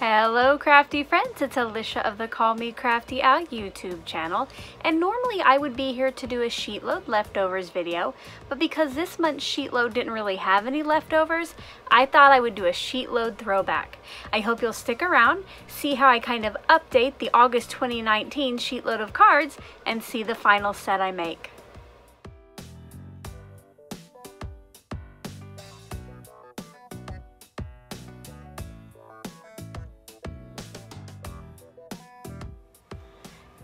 Hello crafty friends, it's Alicia of the Call Me Crafty Al YouTube channel and normally I would be here to do a sheet load leftovers video but because this month's sheet load didn't really have any leftovers I thought I would do a sheet load throwback. I hope you'll stick around, see how I kind of update the August 2019 sheet load of cards and see the final set I make.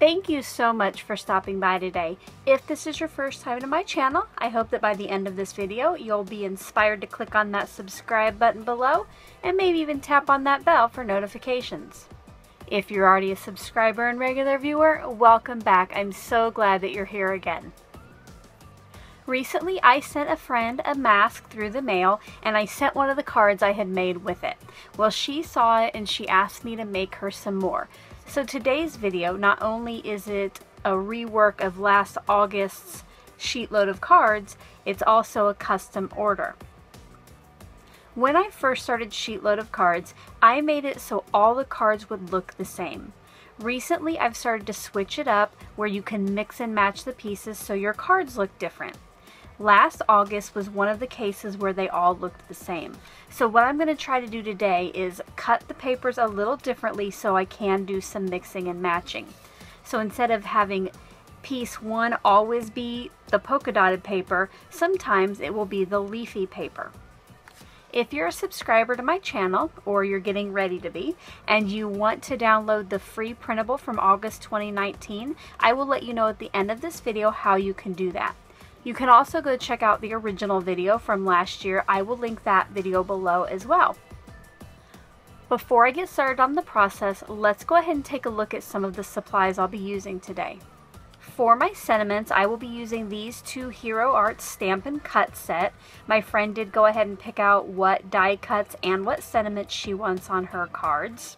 Thank you so much for stopping by today. If this is your first time to my channel, I hope that by the end of this video, you'll be inspired to click on that subscribe button below and maybe even tap on that bell for notifications. If you're already a subscriber and regular viewer, welcome back. I'm so glad that you're here again. Recently, I sent a friend a mask through the mail and I sent one of the cards I had made with it. Well, she saw it and she asked me to make her some more. So today's video, not only is it a rework of last August's sheet load of cards, it's also a custom order. When I first started Sheetload of Cards, I made it so all the cards would look the same. Recently, I've started to switch it up where you can mix and match the pieces so your cards look different. Last August was one of the cases where they all looked the same. So what I'm going to try to do today is cut the papers a little differently so I can do some mixing and matching. So instead of having piece one always be the polka dotted paper, sometimes it will be the leafy paper. If you're a subscriber to my channel, or you're getting ready to be, and you want to download the free printable from August 2019, I will let you know at the end of this video how you can do that. You can also go check out the original video from last year. I will link that video below as well. Before I get started on the process, let's go ahead and take a look at some of the supplies I'll be using today. For my sentiments, I will be using these two Hero Arts stamp and cut set. My friend did go ahead and pick out what die cuts and what sentiments she wants on her cards.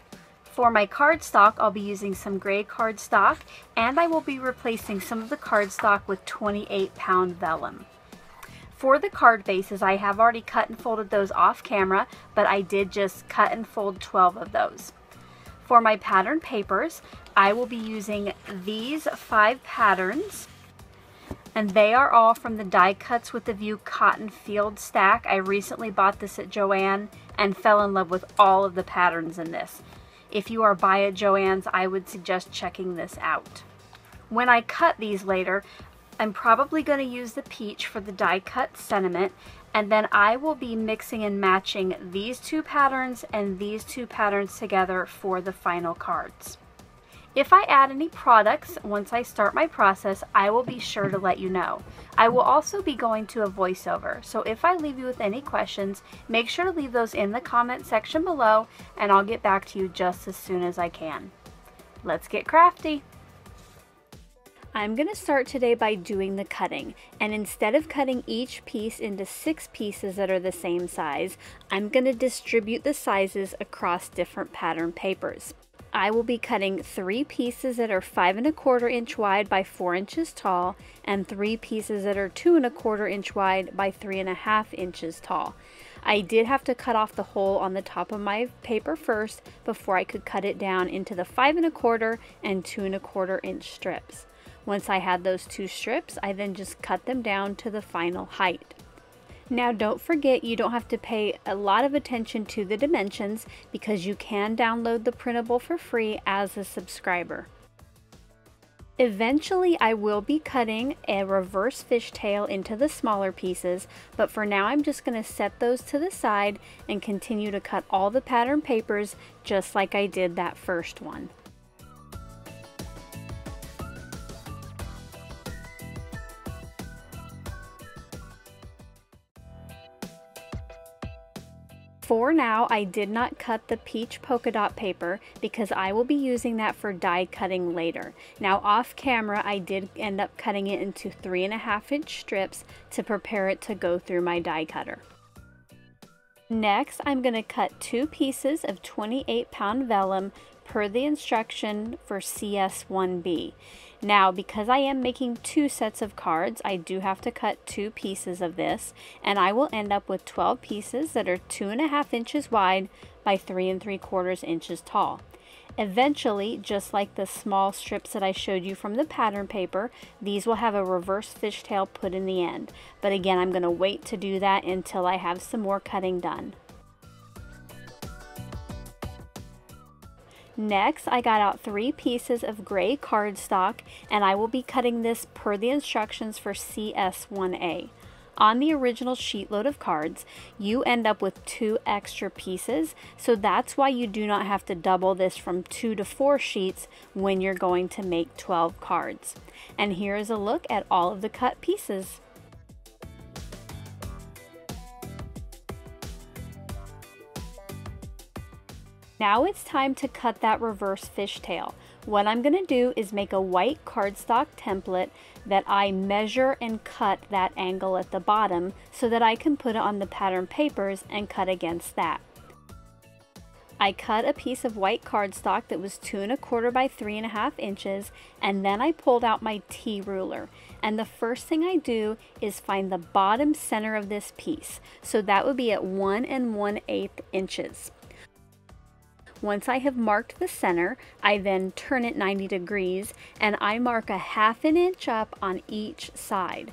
For my cardstock, I'll be using some gray cardstock and I will be replacing some of the cardstock with 28 pound vellum. For the card bases, I have already cut and folded those off camera, but I did just cut and fold 12 of those. For my pattern papers, I will be using these five patterns and they are all from the Die Cuts with the View Cotton Field Stack. I recently bought this at Joann and fell in love with all of the patterns in this. If you are by a Joann's, I would suggest checking this out. When I cut these later, I'm probably going to use the peach for the die cut sentiment and then I will be mixing and matching these two patterns and these two patterns together for the final cards. If I add any products once I start my process, I will be sure to let you know. I will also be going to a voiceover, so if I leave you with any questions, make sure to leave those in the comment section below and I'll get back to you just as soon as I can. Let's get crafty! I'm going to start today by doing the cutting and instead of cutting each piece into six pieces that are the same size, I'm going to distribute the sizes across different pattern papers. I will be cutting three pieces that are five and a quarter inch wide by four inches tall and three pieces that are two and a quarter inch wide by three and a half inches tall. I did have to cut off the hole on the top of my paper first before I could cut it down into the five and a quarter and two and a quarter inch strips. Once I had those two strips, I then just cut them down to the final height. Now don't forget you don't have to pay a lot of attention to the dimensions because you can download the printable for free as a subscriber. Eventually I will be cutting a reverse fishtail into the smaller pieces, but for now I'm just going to set those to the side and continue to cut all the pattern papers just like I did that first one. For now, I did not cut the peach polka dot paper because I will be using that for die cutting later. Now off camera, I did end up cutting it into three and a half inch strips to prepare it to go through my die cutter. Next, I'm going to cut two pieces of 28 pound vellum per the instruction for CS1B. Now, because I am making two sets of cards, I do have to cut two pieces of this, and I will end up with 12 pieces that are two and a half inches wide by three and three quarters inches tall. Eventually, just like the small strips that I showed you from the pattern paper, these will have a reverse fishtail put in the end. But again, I'm going to wait to do that until I have some more cutting done. Next, I got out three pieces of gray cardstock and I will be cutting this per the instructions for CS1A. On the original sheet load of cards, you end up with two extra pieces, so that's why you do not have to double this from two to four sheets when you're going to make 12 cards. And here is a look at all of the cut pieces. Now it's time to cut that reverse fishtail. What I'm going to do is make a white cardstock template that I measure and cut that angle at the bottom so that I can put it on the pattern papers and cut against that. I cut a piece of white cardstock that was two and a quarter by three and a half inches and then I pulled out my T ruler and the first thing I do is find the bottom center of this piece so that would be at one and one eighth inches. Once I have marked the center, I then turn it 90 degrees and I mark a half an inch up on each side.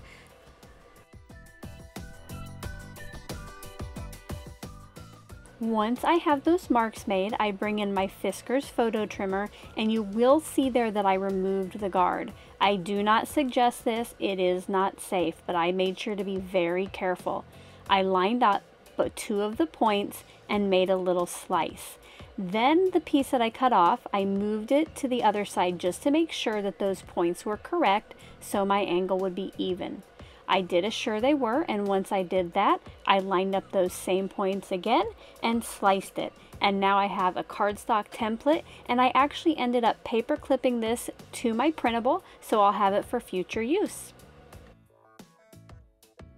Once I have those marks made, I bring in my Fiskars photo trimmer and you will see there that I removed the guard. I do not suggest this, it is not safe, but I made sure to be very careful. I lined up but two of the points and made a little slice. Then the piece that I cut off, I moved it to the other side just to make sure that those points were correct so my angle would be even. I did assure they were and once I did that, I lined up those same points again and sliced it. And now I have a cardstock template and I actually ended up paper clipping this to my printable so I'll have it for future use.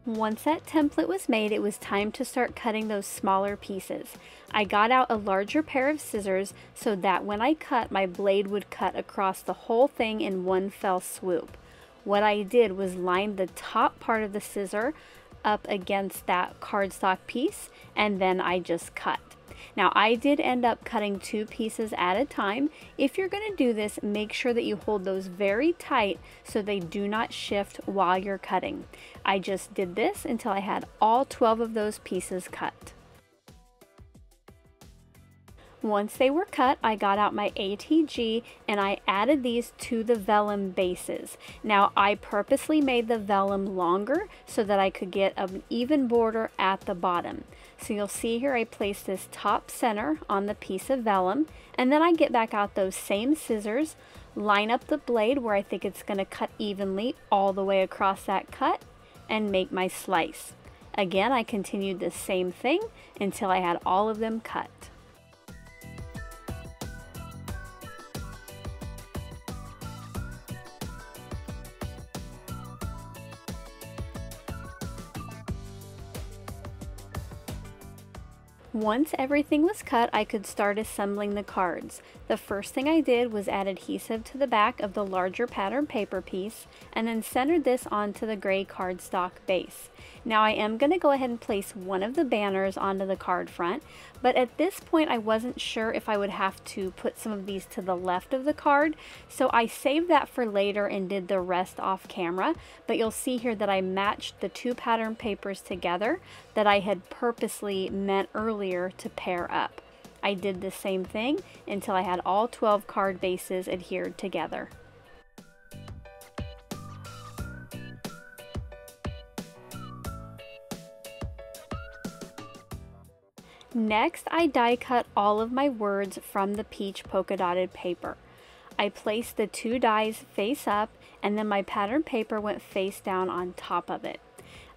Once that template was made, it was time to start cutting those smaller pieces. I got out a larger pair of scissors so that when I cut, my blade would cut across the whole thing in one fell swoop. What I did was line the top part of the scissor up against that cardstock piece and then I just cut. Now I did end up cutting two pieces at a time. If you're going to do this, make sure that you hold those very tight so they do not shift while you're cutting. I just did this until I had all 12 of those pieces cut. Once they were cut, I got out my ATG and I added these to the vellum bases. Now, I purposely made the vellum longer so that I could get an even border at the bottom. So you'll see here I place this top center on the piece of vellum and then I get back out those same scissors, line up the blade where I think it's going to cut evenly all the way across that cut and make my slice. Again, I continued the same thing until I had all of them cut. Once everything was cut, I could start assembling the cards. The first thing I did was add adhesive to the back of the larger pattern paper piece and then centered this onto the gray cardstock base. Now I am going to go ahead and place one of the banners onto the card front, but at this point I wasn't sure if I would have to put some of these to the left of the card, so I saved that for later and did the rest off camera, but you'll see here that I matched the two pattern papers together that I had purposely meant earlier to pair up. I did the same thing until I had all 12 card bases adhered together. Next, I die cut all of my words from the peach polka dotted paper. I placed the two dies face up and then my pattern paper went face down on top of it.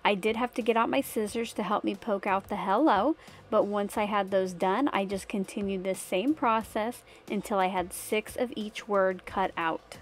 I did have to get out my scissors to help me poke out the hello, but once I had those done, I just continued this same process until I had six of each word cut out.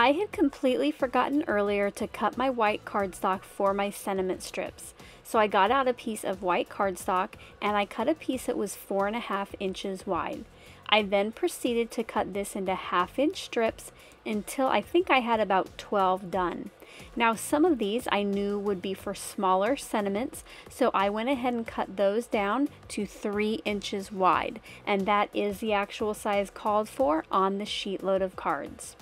I had completely forgotten earlier to cut my white cardstock for my sentiment strips. So I got out a piece of white cardstock and I cut a piece that was four and a half inches wide. I then proceeded to cut this into half inch strips until I think I had about 12 done. Now some of these I knew would be for smaller sentiments, so I went ahead and cut those down to 3 inches wide, and that is the actual size called for on the sheet load of cards.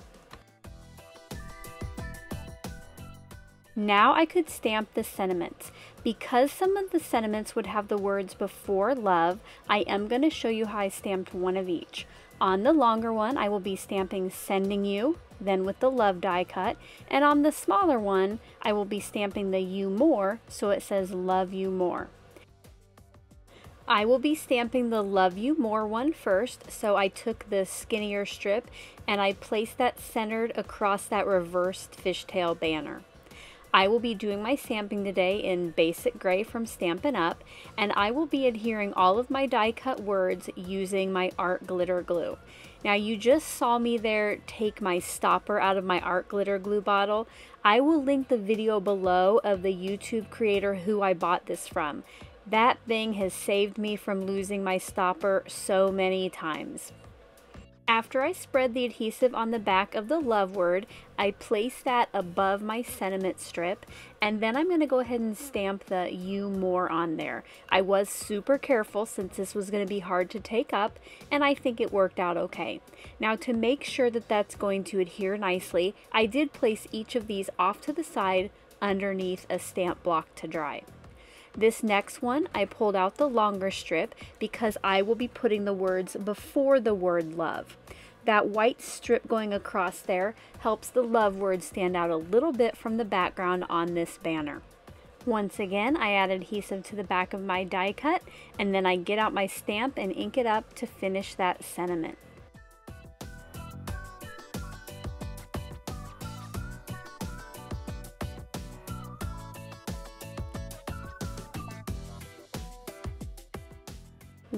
Now I could stamp the sentiments. Because some of the sentiments would have the words before love, I am going to show you how I stamped one of each. On the longer one, I will be stamping sending you, then with the love die cut, and on the smaller one, I will be stamping the you more, so it says love you more. I will be stamping the Love You More one first, so I took the skinnier strip and I placed that centered across that reversed fishtail banner. I will be doing my stamping today in basic gray from Stampin' Up, and I will be adhering all of my die cut words using my art glitter glue. Now you just saw me there take my stopper out of my art glitter glue bottle. I will link the video below of the YouTube creator who I bought this from. That thing has saved me from losing my stopper so many times. After I spread the adhesive on the back of the love word, I place that above my sentiment strip, and then I'm going to go ahead and stamp the you more on there. I was super careful since this was going to be hard to take up, and I think it worked out okay. Now to make sure that that's going to adhere nicely, I did place each of these off to the side underneath a stamp block to dry. This next one, I pulled out the longer strip because I will be putting the words before the word love. That white strip going across there helps the love word stand out a little bit from the background on this banner. Once again, I add adhesive to the back of my die cut and then I get out my stamp and ink it up to finish that sentiment.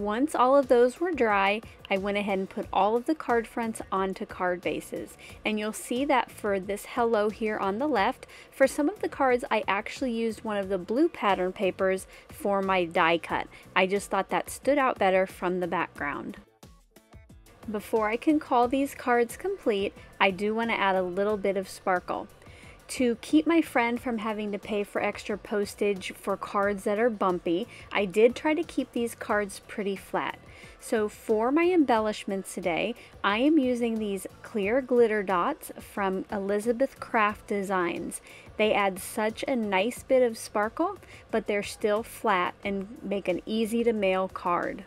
Once all of those were dry, I went ahead and put all of the card fronts onto card bases. And you'll see that for this hello here on the left, for some of the cards I actually used one of the blue pattern papers for my die cut. I just thought that stood out better from the background. Before I can call these cards complete, I do want to add a little bit of sparkle to keep my friend from having to pay for extra postage for cards that are bumpy, I did try to keep these cards pretty flat. So for my embellishments today, I am using these clear glitter dots from Elizabeth Craft Designs. They add such a nice bit of sparkle, but they're still flat and make an easy to mail card.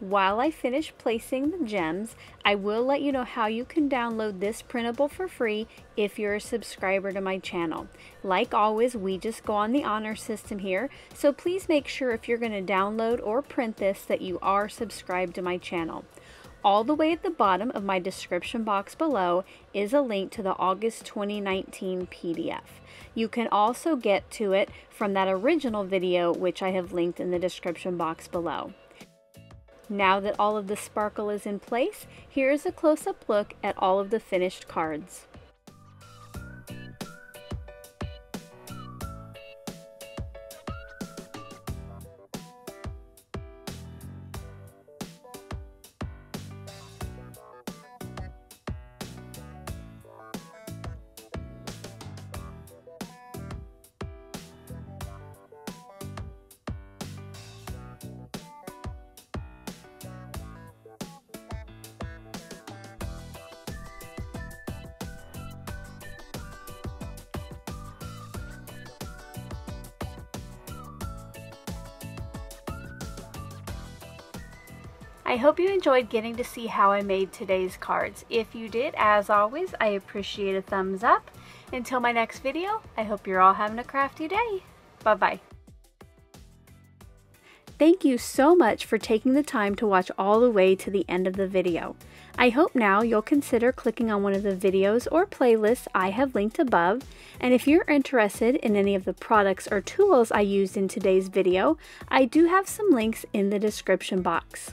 While I finish placing the gems, I will let you know how you can download this printable for free if you're a subscriber to my channel. Like always, we just go on the honor system here, so please make sure if you're going to download or print this that you are subscribed to my channel. All the way at the bottom of my description box below is a link to the August 2019 PDF. You can also get to it from that original video which I have linked in the description box below. Now that all of the sparkle is in place, here is a close-up look at all of the finished cards. I hope you enjoyed getting to see how I made today's cards. If you did, as always, I appreciate a thumbs up. Until my next video, I hope you're all having a crafty day. Bye-bye. Thank you so much for taking the time to watch all the way to the end of the video. I hope now you'll consider clicking on one of the videos or playlists I have linked above, and if you're interested in any of the products or tools I used in today's video, I do have some links in the description box.